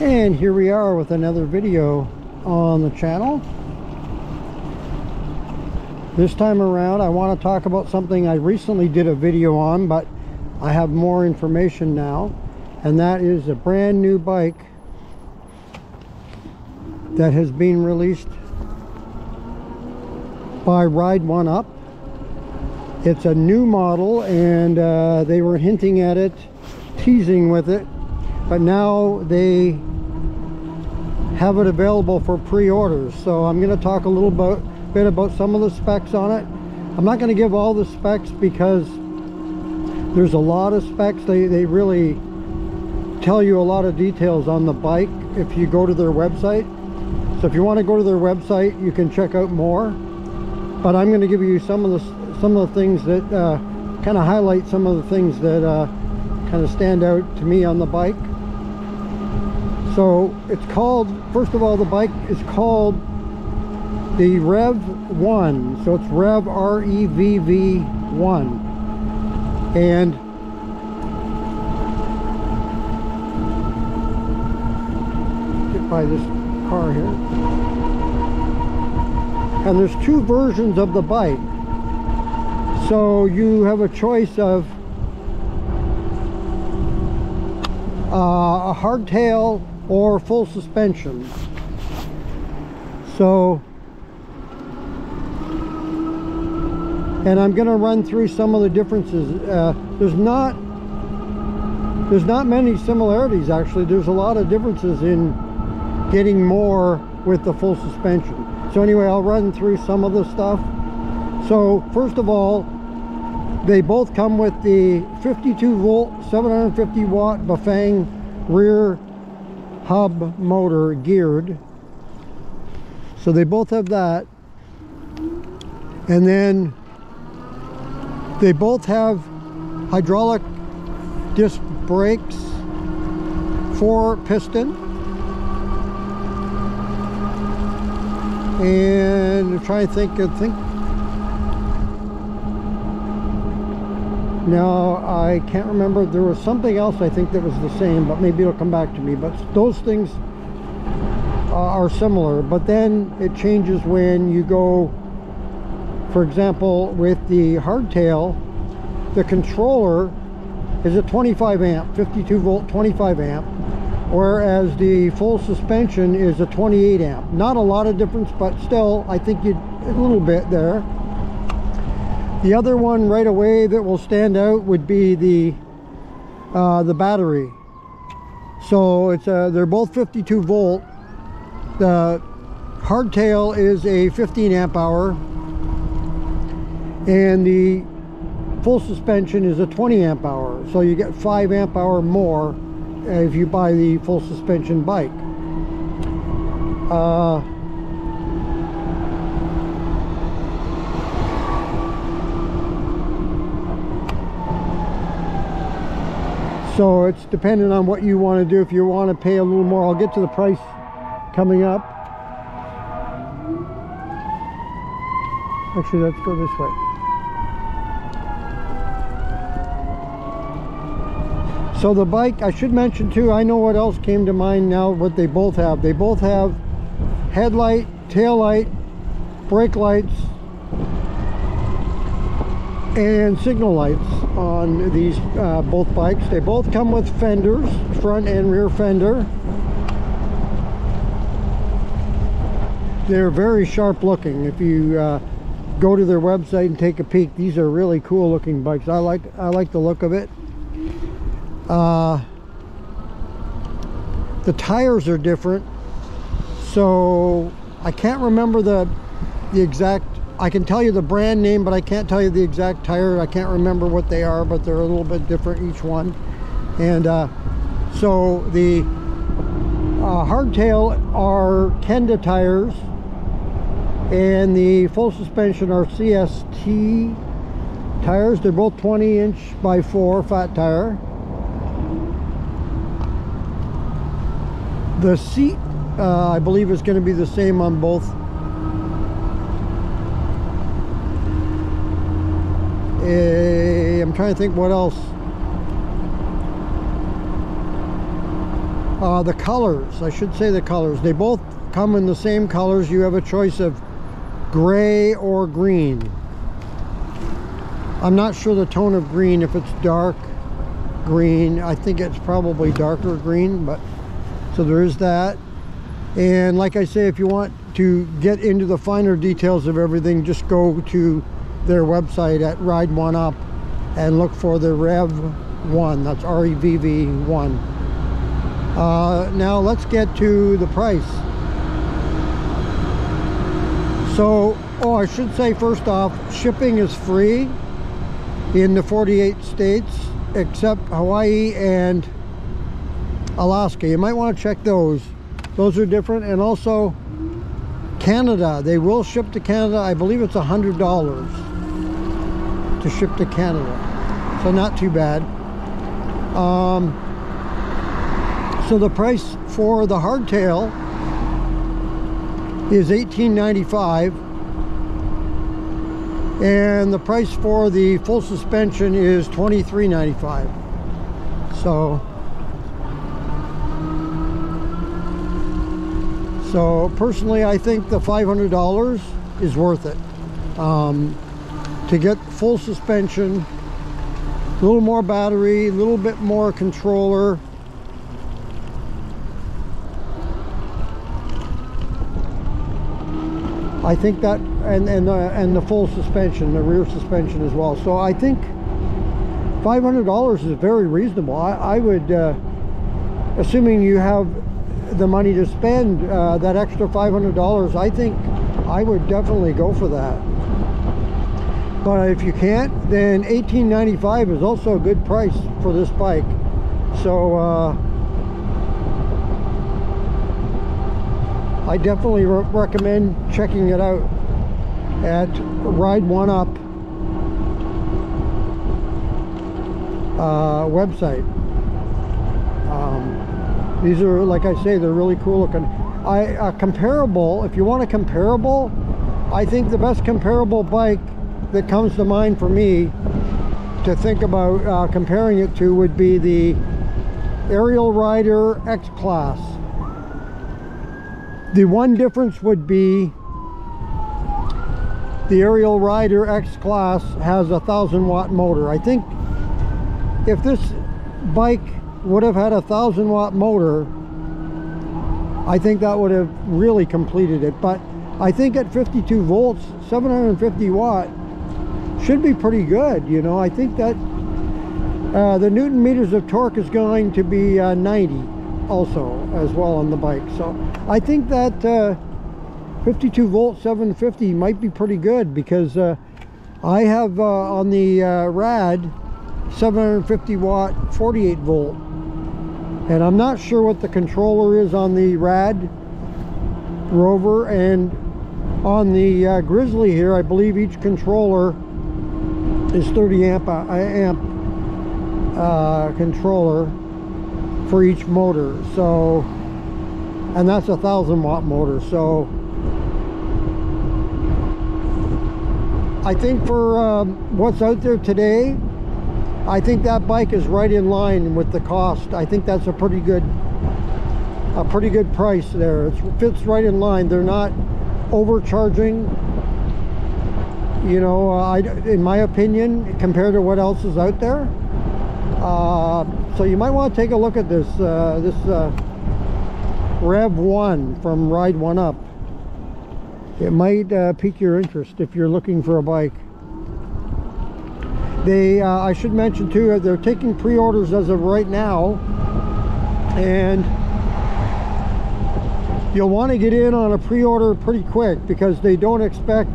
And here we are with another video on the channel. This time around I want to talk about something I recently did a video on but I have more information now and that is a brand new bike that has been released by Ride One Up. It's a new model and uh, they were hinting at it, teasing with it, but now they have it available for pre-orders. So I'm going to talk a little bit, about some of the specs on it. I'm not going to give all the specs because there's a lot of specs. They, they really tell you a lot of details on the bike if you go to their website. So if you want to go to their website, you can check out more. But I'm going to give you some of the some of the things that uh, kind of highlight some of the things that uh, kind of stand out to me on the bike. So it's called, first of all, the bike is called the Revv 1. So it's Revv R-E-V-V 1. And get by this car here. And there's two versions of the bike. So you have a choice of uh, a hardtail or full suspension. So, and I'm going to run through some of the differences. Uh, there's not there's not many similarities actually. There's a lot of differences in getting more with the full suspension. So anyway, I'll run through some of the stuff. So first of all, they both come with the 52 volt 750 watt Bafang rear hub motor geared. So they both have that. And then they both have hydraulic disc brakes four piston. And I'm trying to think I think Now, I can't remember. There was something else I think that was the same, but maybe it'll come back to me. But those things uh, are similar. But then it changes when you go, for example, with the hardtail, the controller is a 25 amp, 52 volt, 25 amp. Whereas the full suspension is a 28 amp. Not a lot of difference, but still, I think you a little bit there. The other one right away that will stand out would be the uh, the battery. So it's a, they're both 52 volt. The hardtail is a 15 amp hour and the full suspension is a 20 amp hour. So you get 5 amp hour more if you buy the full suspension bike. Uh, So it's dependent on what you want to do. If you want to pay a little more, I'll get to the price coming up. Actually, let's go this way. So the bike, I should mention too, I know what else came to mind now, what they both have. They both have headlight, tail light, brake lights, and signal lights on these uh, both bikes. They both come with fenders, front and rear fender. They're very sharp looking. If you uh, go to their website and take a peek, these are really cool looking bikes. I like I like the look of it. Uh, the tires are different, so I can't remember the the exact I can tell you the brand name, but I can't tell you the exact tire. I can't remember what they are, but they're a little bit different each one. And uh, so the uh, hardtail are Kenda tires, and the full suspension are CST tires. They're both 20 inch by 4 fat tire. The seat, uh, I believe, is going to be the same on both I'm trying to think what else. Uh, the colors, I should say the colors. They both come in the same colors. You have a choice of gray or green. I'm not sure the tone of green, if it's dark green. I think it's probably darker green, but so there is that. And like I say, if you want to get into the finer details of everything, just go to their website at Ride One Up and look for the Revv 1. That's R-E-V-V 1. Uh, now let's get to the price. So, oh, I should say first off, shipping is free in the 48 states except Hawaii and Alaska. You might want to check those. Those are different. And also Canada. They will ship to Canada. I believe it's a $100 to ship to Canada. So not too bad. Um, so the price for the hardtail is $18.95 and the price for the full suspension is $23.95 so so personally I think the $500 is worth it um, to get full suspension a little more battery a little bit more controller. I think that and and uh, and the full suspension the rear suspension as well. So I think $500 is very reasonable. I, I would uh, assuming you have the money to spend uh, that extra $500 I think I would definitely go for that but if you can't then 18.95 is also a good price for this bike so uh, I definitely re recommend checking it out at Ride One Up uh, website. Um, these are, like I say, they're really cool looking. I uh, comparable. If you want a comparable, I think the best comparable bike that comes to mind for me to think about uh, comparing it to would be the Ariel Rider X Class. The one difference would be the Ariel Rider X Class has a thousand watt motor. I think if this bike would have had a thousand watt motor, I think that would have really completed it. But I think at 52 volts, 750 watt should be pretty good. You know, I think that uh, the Newton meters of torque is going to be uh, 90 also as well on the bike. So I think that uh, 52 volt 750 might be pretty good because uh, I have uh, on the uh, rad 750 watt 48 volt. And I'm not sure what the controller is on the rad rover and on the grizzly here. I believe each controller is 30 amp uh, amp controller for each motor so and that's a thousand watt motor so. I think for um, what's out there today I think that bike is right in line with the cost. I think that's a pretty good a pretty good price there. It fits right in line. They're not overcharging you know uh, I, in my opinion compared to what else is out there uh, so you might want to take a look at this uh, this uh, Revv 1 from Ride One Up. It might uh, pique your interest if you're looking for a bike. They, I should mention too, they're taking pre-orders as of right now, and you'll want to get in on a pre-order pretty quick because they don't expect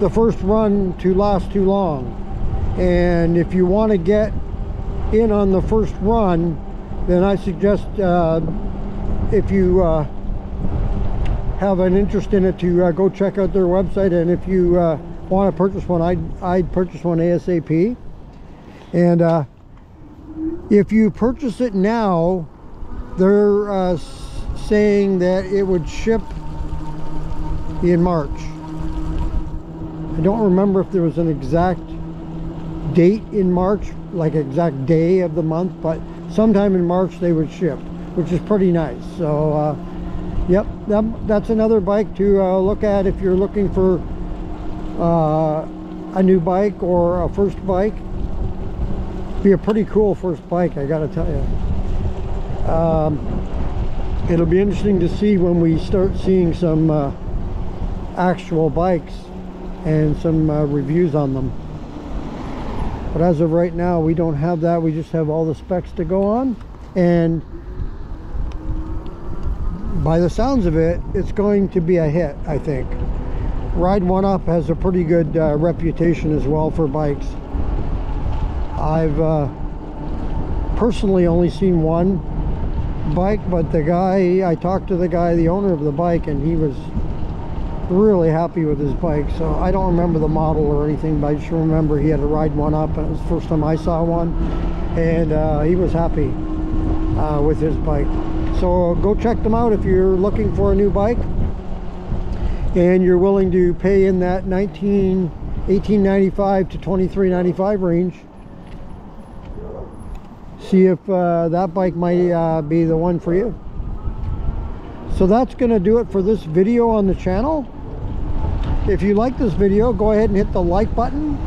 the first run to last too long. And if you want to get in on the first run, then I suggest uh, if you uh, have an interest in it to uh, go check out their website and if you uh, want to purchase one, I'd, I'd purchase one ASAP. And uh, if you purchase it now, they're uh, saying that it would ship in March. I don't remember if there was an exact date in March, like exact day of the month, but sometime in March they would ship. which is pretty nice. So, uh, yep, that, that's another bike to uh, look at if you're looking for uh, a new bike or a first bike. Be a pretty cool first bike, I gotta tell you. Um, it'll be interesting to see when we start seeing some uh, actual bikes and some uh, reviews on them. But as of right now, we don't have that. We just have all the specs to go on. And by the sounds of it, it's going to be a hit, I think. Ride One Up has a pretty good uh, reputation as well for bikes. I've uh, personally only seen one bike, but the guy, I talked to the guy, the owner of the bike, and he was really happy with his bike. So I don't remember the model or anything, but I just remember he had to ride one up, and it was the first time I saw one, and uh, he was happy uh, with his bike. So go check them out if you're looking for a new bike and you're willing to pay in that 19 1895 to 2395 range see if uh, that bike might uh, be the one for you so that's going to do it for this video on the channel. If you like this video go ahead and hit the like button.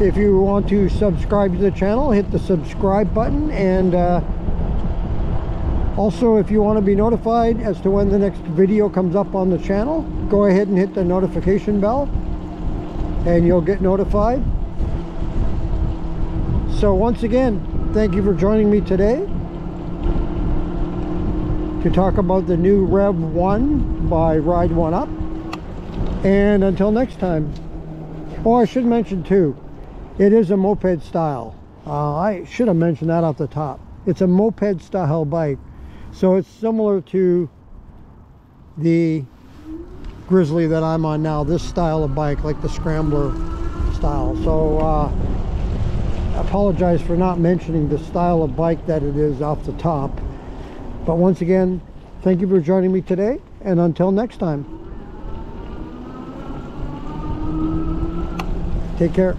If you want to subscribe to the channel hit the subscribe button and uh, also, if you want to be notified as to when the next video comes up on the channel, go ahead and hit the notification bell and you'll get notified. So once again, thank you for joining me today to talk about the new Revv 1 by Ride One Up. And until next time. Oh, I should mention too, it is a moped style. Uh, I should have mentioned that off the top. It's a moped style bike. So it's similar to the Grizzly that I'm on now, this style of bike, like the Scrambler style. So uh, apologize for not mentioning the style of bike that it is off the top. But once again, thank you for joining me today, and until next time, take care.